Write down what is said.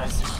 Nice.